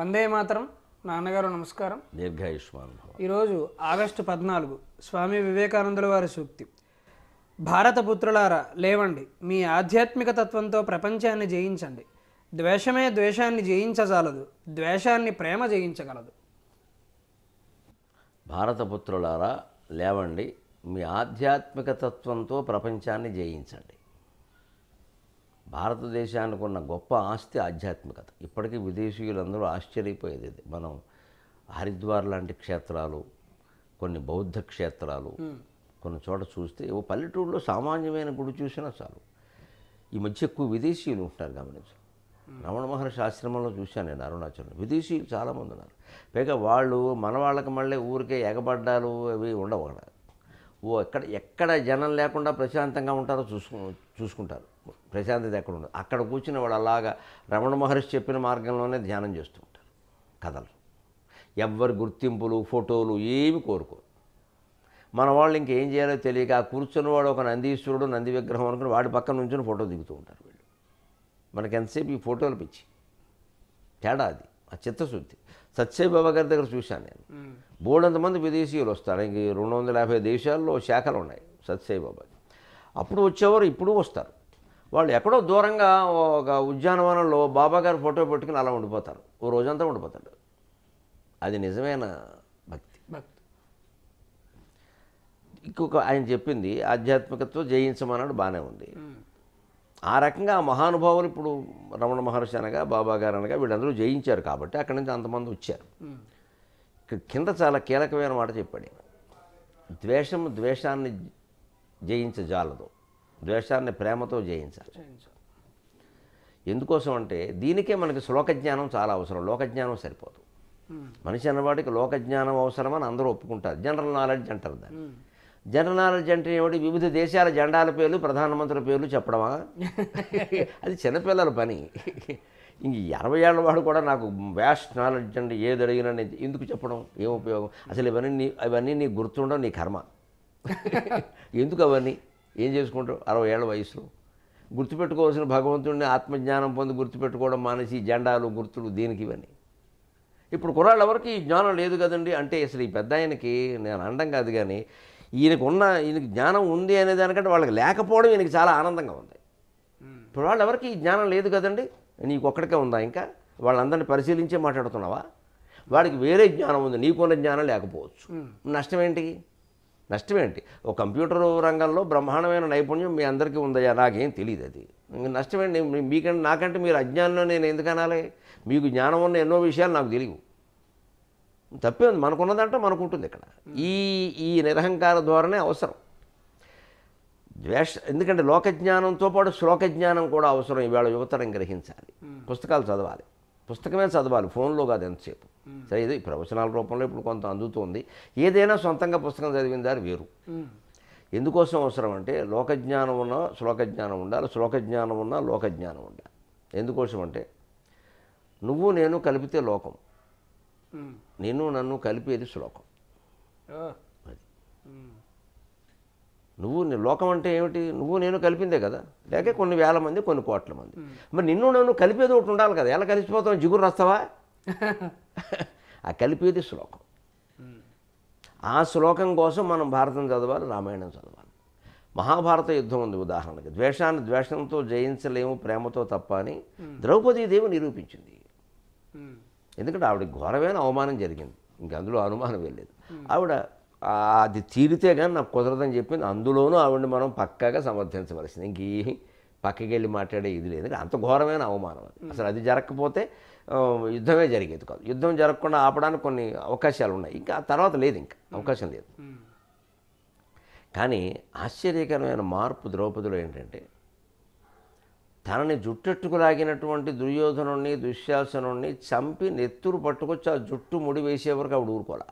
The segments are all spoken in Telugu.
వందే మాత్రం నాన్నగారు నమస్కారం. దీర్ఘాయుష్మాన్ ఈరోజు ఆగస్టు పద్నాలుగు స్వామి వివేకానందుల వారి సూక్తి. భారత పుత్రులారా లేవండి మీ ఆధ్యాత్మిక తత్వంతో ప్రపంచాన్ని జయించండి. ద్వేషమే ద్వేషాన్ని జయించజాలదు ద్వేషాన్ని ప్రేమ జయించగలదు. భారతపుత్రులారా లేవండి మీ ఆధ్యాత్మిక తత్వంతో ప్రపంచాన్ని జయించండి. భారతదేశానికి ఉన్న గొప్ప ఆస్తి ఆధ్యాత్మికత. ఇప్పటికీ విదేశీయులందరూ ఆశ్చర్యపోయేది ఇది. మనం హరిద్వార్ లాంటి క్షేత్రాలు కొన్ని బౌద్ధ క్షేత్రాలు కొన్ని చోట చూస్తే ఓ పల్లెటూరులో సామాన్యమైన గుడి చూసినా చాలు. ఈ మధ్య ఎక్కువ విదేశీయులు ఉంటారు గమనించు. రమణ మహర్షి ఆశ్రమంలో చూశాను నేను అరుణాచలం. విదేశీయులు చాలామంది ఉన్నారు. పైగా వాళ్ళు మన వాళ్ళకి మళ్ళీ ఊరికే ఎగబడ్డాలు అవి ఉండవు అక్కడ. ఓ ఎక్కడ ఎక్కడ జనం లేకుండా ప్రశాంతంగా ఉంటారో చూసుకు చూసుకుంటారు. ప్రశాంతత ఎక్కడ ఉండదు అక్కడ కూర్చుని వాళ్ళు అలాగా రమణ మహర్షి చెప్పిన మార్గంలోనే ధ్యానం చేస్తూ ఉంటారు కథలు. ఎవ్వరి గుర్తింపులు ఫోటోలు ఏమి కోరుకోరు. మన వాళ్ళు ఇంకేం చేయాలో తెలియక ఆ కూర్చున్నవాడు ఒక నందీశ్వరుడు నంది విగ్రహం అనుకుని వాడి పక్కన నుంచి ఫోటో దిగుతూ ఉంటారు వీళ్ళు. మనకి ఎంతసేపు ఈ ఫోటోలు పిచ్చి? తేడా అది ఆ చిత్తశుద్ధి. సత్యసాయి బాబా గారి దగ్గర చూశాను నేను. బోడంతమంది విదేశీయులు వస్తారు. ఇంక రెండు వందల యాభై దేశాల్లో శాఖలు ఉన్నాయి సత్యసాయి బాబాకి అప్పుడు వచ్చేవారు ఇప్పుడు వస్తారు. వాళ్ళు ఎక్కడో దూరంగా ఒక ఉద్యానవనంలో బాబా గారి ఫోటో పెట్టుకుని అలా ఉండిపోతారు. ఓ రోజంతా ఉండిపోతాడు. అది నిజమైన భక్తి. భక్తి. ఇంకొక ఆయన చెప్పింది ఆధ్యాత్మికతతో జయించమన్నాడు బాగానే ఉంది. ఆ రకంగా ఆ మహానుభావులు ఇప్పుడు రమణ మహర్షి అనగా బాబా గారు అనగా వీళ్ళందరూ జయించారు కాబట్టి అక్కడి నుంచి అంతమంది వచ్చారు. కింద చాలా కీలకమైన మాట చెప్పాడు ఈయన. ద్వేషం ద్వేషాన్ని జయించజాలదు ద్వేషాన్ని ప్రేమతో జయించాలి. ఎందుకోసం అంటే దీనికే మనకి శ్లోకజ్ఞానం చాలా అవసరం. లోకజ్ఞానం సరిపోదు. మనిషి అన్నవాడికి లోకజ్ఞానం అవసరమని అందరూ ఒప్పుకుంటారు. జనరల్ నాలెడ్జ్ అంటారు దాన్ని. జనరల్ నాలెడ్జ్ అంటే ఏమిటి? వివిధ దేశాల జెండాల పేర్లు ప్రధానమంత్రుల పేర్లు చెప్పడమా? అది చిన్నపిల్లల పని. ఇంక ఎనభై ఏళ్ళ వాడు కూడా నాకు వ్యాస్ట్ నాలెడ్జ్ అంటే ఏది అడిగినా నేను ఎందుకు చెప్పడం? ఏం ఉపయోగం? అసలు ఇవన్నీ నీ అవన్నీ నీకు గుర్తుండవు నీ కర్మ. ఎందుకు అవన్నీ? ఏం చేసుకుంటావు అరవై ఏళ్ళ వయసులో. గుర్తుపెట్టుకోవాల్సిన భగవంతుడిని ఆత్మజ్ఞానం పొంది గుర్తుపెట్టుకోవడం మానేసి జెండాలు గుర్తులు దీనికి ఇవన్నీ. ఇప్పుడు కుర్రాళ్ళు ఎవరికి ఈ జ్ఞానం లేదు కదండి? అంటే అసలు ఈ పెద్ద ఆయనకి నేను అండం కాదు కానీ ఈయనకు ఉన్న ఈయనకి జ్ఞానం ఉంది అనే దానికంటే వాళ్ళకి లేకపోవడం ఈయనకి చాలా ఆనందంగా ఉంది. ఇప్పుడు వాళ్ళు ఎవరికి ఈ జ్ఞానం లేదు కదండి? నీకు ఒక్కడికే ఉందా ఇంకా? వాళ్ళందరినీ పరిశీలించే మాట్లాడుతున్నావా? వాడికి వేరే జ్ఞానం ఉంది నీకున్న జ్ఞానం లేకపోవచ్చు. నష్టం ఏంటి? నష్టం ఏంటి ఒక కంప్యూటర్ రంగంలో బ్రహ్మాండమైన నైపుణ్యం మీ అందరికీ ఉందయ్యా. నాకేం తెలియదు అది. నష్టమేంటి? నష్టం ఏంటి మీకంటే నాకంటే మీరు అజ్ఞానంలో నేను ఎందుకు అనాలి? మీకు జ్ఞానం ఉన్న ఎన్నో విషయాలు నాకు తెలియవు తప్పే ఉంది. మనకున్నదంటే మనకు ఉంటుంది ఇక్కడ. ఈ ఈ నిరహంకార ధోరణే అవసరం. ద్వేష ఎందుకంటే లోకజ్ఞానంతో పాటు శ్లోకజ్ఞానం కూడా అవసరం. ఈవేళ యువతరం గ్రహించాలి. పుస్తకాలు చదవాలి. పుస్తకమే చదవాలి ఫోన్లో కాదు ఎంతసేపు. సరే ఇది ప్రవచనాల రూపంలో ఇప్పుడు కొంత అందుతుంది. ఏదైనా సొంతంగా పుస్తకం చదివిన దారి వేరు. ఎందుకోసం అవసరం అంటే లోకజ్ఞానం ఉన్న శ్లోకజ్ఞానం ఉండాలి శ్లోకజ్ఞానం ఉన్న లోకజ్ఞానం ఉండాలి. ఎందుకోసం అంటే నువ్వు నేను కలిపితే లోకం. నిన్ను నన్ను కలిపేది శ్లోకం. అది. నువ్వు లోకం అంటే ఏమిటి? నువ్వు నేను కలిపిందే కదా. లేక కొన్ని వేల మంది కొన్ని కోట్ల మంది. మరి నిన్ను నన్ను కలిపేది ఒకటి ఉండాలి కదా. ఎలా కలిసిపోతావు? జిగురు వస్తావా ఆ కలిపేది శ్లోకం. ఆ శ్లోకం కోసం మనం భారతం చదవాలి రామాయణం చదవాలి. మహాభారత యుద్ధం ఉంది ఉదాహరణకి. ద్వేషాన్ని ద్వేషంతో జయించలేము ప్రేమతో తప్ప అని ద్రౌపదీదేవి నిరూపించింది. ఎందుకంటే ఆవిడ ఘోరమైన అవమానం జరిగింది. ఇంక అందులో అనుమానం వెళ్ళలేదు ఆవిడ అది తీరితే కానీ నాకు కుదరదని చెప్పింది. అందులోనూ ఆవిడని మనం పక్కాగా సమర్థించవలసింది. ఇంక పక్కకి వెళ్ళి మాట్లాడే ఇది లేదు. అంత ఘోరమైన అవమానం అది. అసలు అది జరగకపోతే యుద్ధమే జరిగేది కాదు. యుద్ధం జరగకుండా ఆపడానికి కొన్ని అవకాశాలు ఉన్నాయి. ఇంకా ఆ తర్వాత లేదు ఇంకా. అవకాశం లేదు. కానీ ఆశ్చర్యకరమైన మార్పు ద్రౌపదిలో ఏంటంటే తనని జుట్టెట్టుకు లాగినటువంటి దుర్యోధనుణ్ణి దుశ్శాసనుణ్ణి చంపి నెత్తురు పట్టుకొచ్చి ఆ జుట్టు ముడి వేసే వరకు ఆవిడ ఊరుకోలే.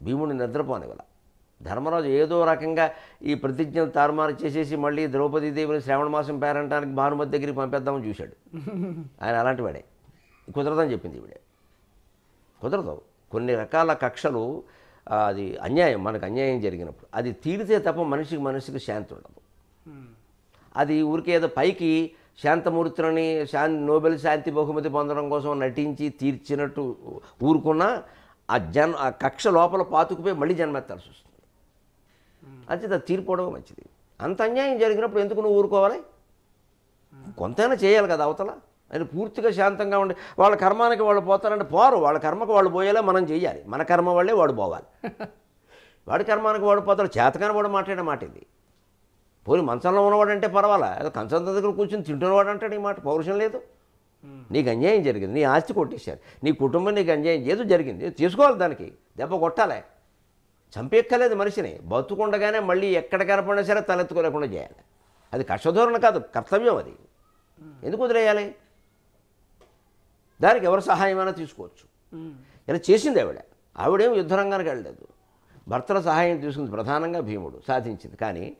భీముడిని నిద్రపోనివ్వాల. ధర్మరాజు ఏదో రకంగా ఈ ప్రతిజ్ఞను తారుమారు చేసేసి మళ్ళీ ద్రౌపదీదేవిని శ్రావణ మాసం పేరంటానికి భానుమతి దగ్గరికి పంపేద్దామని చూశాడు. ఆయన అలాంటి వాడే. కుదరదని చెప్పింది ఈవిడే. కుదరదు. కొన్ని రకాల కక్షలు అది అన్యాయం మనకు అన్యాయం జరిగినప్పుడు. అది తీరితే తప్ప మనిషికి మనిషికి శాంతి ఉండదు. అది ఊరికే ఏదో పైకి శాంతమూర్తులని శాం నోబెల్ శాంతి బహుమతి పొందడం కోసం నటించి తీర్చినట్టు ఊరుకున్నా ఆ జన్ ఆ కక్ష లోపల పాతుకుపోయి మళ్ళీ జన్మెత్తాల్సి వస్తుంది. అంచేత తీర్పోవడం మంచిది. అంత అన్యాయం జరిగినప్పుడు ఎందుకు నువ్వు ఊరుకోవాలి? కొంతైనా చేయాలి కదా అవతల. ఆయన పూర్తిగా శాంతంగా ఉండి వాళ్ళ కర్మానికి వాళ్ళు పోతారంటే పోరు. వాళ్ళ కర్మకు వాళ్ళు పోయేలా మనం చేయాలి. మన కర్మ వాళ్ళే వాడు పోవాలి. వాడి కర్మానికి వాడు పోతాడు. చేతకాని వాడు మాట్లాడే మాట ఇది. పోయి మంచంలో ఉన్నవాడంటే పర్వాలా? ఏదో కంచం దగ్గర కూర్చొని తింటున్నవాడు అంటాడు ఈ మాట. పౌరుషం లేదు. నీకు అన్యాయం జరిగింది నీ ఆస్తి కొట్టేశారు నీ కుటుంబం నీకు అన్యాయం ఏదో జరిగింది తీసుకోవాలి దానికి దెబ్బ కొట్టాలి. చంపెక్కలేదు మనిషిని బతుకుండగానే మళ్ళీ ఎక్కడ కనపడినా సరే తలెత్తుకోలేకుండా చేయాలి. అది కష్టధోరణ కాదు కర్తవ్యం అది. ఎందుకు వదిలేయాలి? దానికి ఎవరు సహాయమైనా తీసుకోవచ్చు. ఉమ్, ఇలా చేసింది ఆవిడ. ఆవిడేం యుద్ధరంగానికి వెళ్ళలేదు. భర్తల సహాయం తీసుకుంది ప్రధానంగా భీముడు సాధించింది. కానీ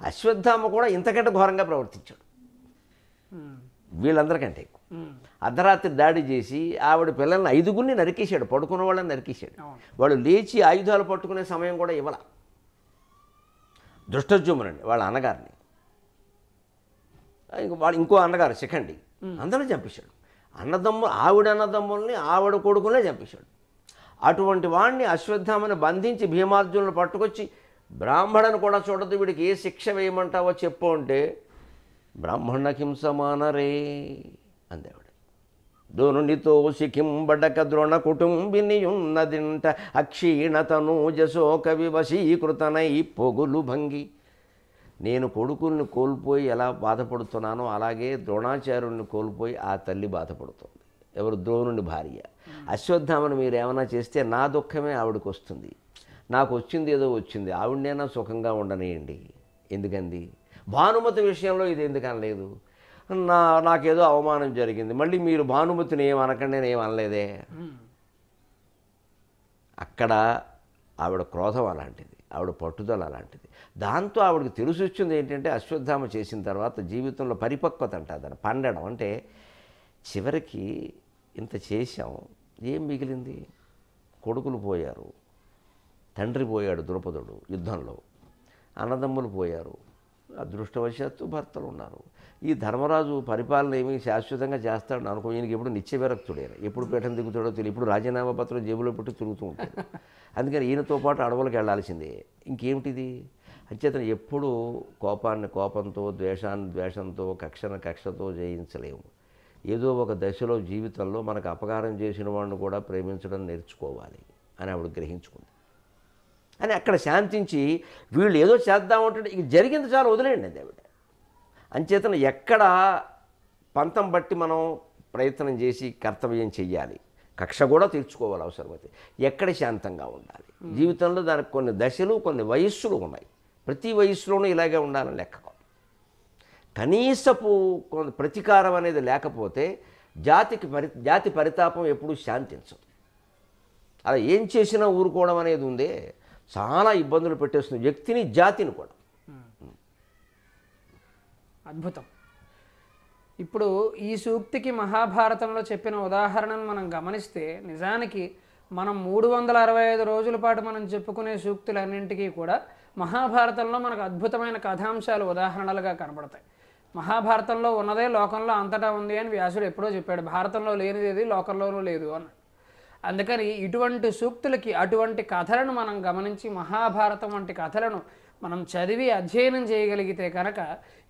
అశ్వత్థామ కూడా ఇంతకంటే ఘోరంగా ప్రవర్తించాడు. వీళ్ళందరికంటే ఎక్కువ. అర్ధరాత్రి దాడి చేసి ఆవిడ పిల్లల్ని ఐదుగురిని నరికేశాడు పడుకున్న వాళ్ళని నరికేశాడు. వాళ్ళు లేచి ఆయుధాలు పట్టుకునే సమయం కూడా ఇవ్వాల. దృష్టజుమ్మునండి వాళ్ళ అన్నగారిని. ఇంకో వాళ్ళు ఇంకో అన్నగారు శిఖండి. అందరూ చంపేశాడు. అన్నదమ్ము ఆవిడ అన్నదమ్ముల్ని ఆవిడ కొడుకునే చంపేశాడు. అటువంటి వాడిని అశ్వత్థామని బంధించి భీమార్జునులు పట్టుకొచ్చి బ్రాహ్మణను కూడా చూడదు వీడికి ఏ శిక్ష వేయమంటావో చెప్పు అంటే బ్రాహ్మణ కింసమానరే అందేవాడు. సిఖిం సికింబడక ద్రోణ కుటుంబినియున్నదింట అక్షీణతను జశోక వివశీకృతనై పొగులు భంగి. నేను కొడుకుల్ని కోల్పోయి ఎలా బాధపడుతున్నానో అలాగే ద్రోణాచార్యుల్ని కోల్పోయి ఆ తల్లి బాధపడుతుంది. ఎవరు? ద్రోణుని భార్య. అశ్వత్థామను మీరు ఏమైనా చేస్తే నా దుఃఖమే ఆవిడకు వస్తుంది నాకు వచ్చింది ఏదో వచ్చింది. ఆవిడనైనా సుఖంగా ఉండనియండి. ఎందుకంది భానుమతి విషయంలో ఇది ఎందుకు లేదు నా నాకేదో అవమానం జరిగింది. మళ్ళీ మీరు భానుమతిని ఏం అనకండి నేను ఏమనలేదే అనలేదే? అక్కడ ఆవిడ క్రోధం అలాంటిది ఆవిడ పట్టుదల అలాంటిది. దాంతో ఆవిడకి తెలిసి వచ్చింది ఏంటంటే అశ్వత్థామ చేసిన తర్వాత జీవితంలో పరిపక్వత అంటారు దాన్ని పండడం అంటే చివరికి ఇంత చేశాం ఏం మిగిలింది? కొడుకులు పోయారు తండ్రి పోయాడు ద్రౌపదుడు యుద్ధంలో. అన్నదమ్ములు పోయారు అదృష్టవశాత్తు భర్తలు ఉన్నారు. ఈ ధర్మరాజు పరిపాలన ఏమి శాశ్వతంగా చేస్తాడు అనుకో ఈయనకి ఎప్పుడు నిత్య విరక్తుడైన ఎప్పుడు పీఠం దిగుతాడో తెలియదు ఇప్పుడు రాజీనామా పత్రం జేబులో పెట్టి తిరుగుతూ ఉంటాడు. అందుకని ఈయనతో పాటు అడవులకు వెళ్ళాల్సిందే ఇంకేమిటిది? అంచేతను ఎప్పుడూ కోపాన్ని కోపంతో ద్వేషాన్ని ద్వేషంతో కక్షను కక్షతో జయించలేము. ఏదో ఒక దశలో జీవితంలో మనకు అపకారం చేసిన వాడిని కూడా ప్రేమించడం నేర్చుకోవాలి అని ఆవిడ గ్రహించుకుంది. అని అక్కడ శాంతించి వీళ్ళు ఏదో చేద్దామంటే ఇక జరిగింది చాలా వదిలేయండి అది ఆవిడ అంచేతన ఎక్కడ పంతం బట్టి మనం ప్రయత్నం చేసి కర్తవ్యం చెయ్యాలి. కక్ష కూడా తీర్చుకోవాలి అవసరమైతే ఎక్కడ శాంతంగా ఉండాలి? జీవితంలో దానికి కొన్ని దశలు కొన్ని వయస్సులు ఉన్నాయి. ప్రతి వయస్సులోనూ ఇలాగే ఉండాలని లెక్క కనీసపు కొంత ప్రతీకారం అనేది లేకపోతే జాతికి పరి జాతి పరితాపం ఎప్పుడూ శాంతించదు. అలా ఏం చేసినా ఊరుకోవడం అనేది ఉందే. చాలా ఇబ్బందులు పెట్టేస్తుంది వ్యక్తిని జాతిని కూడా. అద్భుతం. ఇప్పుడు ఈ సూక్తికి మహాభారతంలో చెప్పిన ఉదాహరణను మనం గమనిస్తే నిజానికి మనం మూడు వందల అరవై ఐదు రోజుల పాటు మనం చెప్పుకునే సూక్తులన్నింటికీ కూడా మహాభారతంలో మనకు అద్భుతమైన కథాంశాలు ఉదాహరణలుగా కనబడతాయి. మహాభారతంలో ఉన్నదే లోకంలో అంతటా ఉంది అని వ్యాసుడు ఎప్పుడో చెప్పాడు. భారతంలో లేనిది లోకంలోనూ లేదు అన్నాడు. అందుకని ఇటువంటి సూక్తులకి అటువంటి కథలను మనం గమనించి మహాభారతం వంటి కథలను మనం చదివి అధ్యయనం చేయగలిగితే కనుక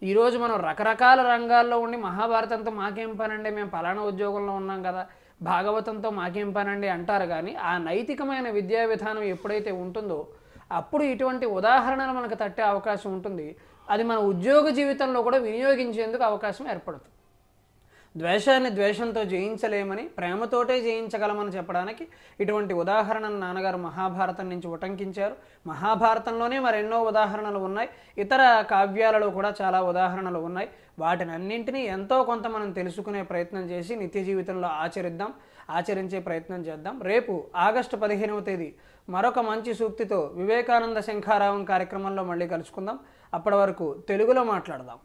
ఈరోజు మనం రకరకాల రంగాల్లో ఉండి మహాభారతంతో మాకేం పనండి మేము పలానా ఉద్యోగంలో ఉన్నాం కదా భాగవతంతో మాకేం పనండి అంటారు కానీ ఆ నైతికమైన విద్యా విధానం ఎప్పుడైతే ఉంటుందో అప్పుడు ఇటువంటి ఉదాహరణలు మనకు తట్టే అవకాశం ఉంటుంది. అది మన ఉద్యోగ జీవితంలో కూడా వినియోగించేందుకు అవకాశం ఏర్పడుతుంది. ద్వేషాన్ని ద్వేషంతో జయించలేమని ప్రేమతోటే జయించగలమని చెప్పడానికి ఇటువంటి ఉదాహరణను నాన్నగారు మహాభారతం నుంచి ఉటంకించారు. మహాభారతంలోనే మరెన్నో ఉదాహరణలు ఉన్నాయి. ఇతర కావ్యాలలో కూడా చాలా ఉదాహరణలు ఉన్నాయి. వాటిని అన్నింటినీ ఎంతో కొంత మనం తెలుసుకునే ప్రయత్నం చేసి నిత్య జీవితంలో ఆచరిద్దాం ఆచరించే ప్రయత్నం చేద్దాం. రేపు ఆగస్టు పదిహేనవ తేదీ మరొక మంచి సూక్తితో వివేకానంద శంఖారావం కార్యక్రమంలో మళ్ళీ కలుసుకుందాం. అప్పటి వరకు తెలుగులో మాట్లాడదాం.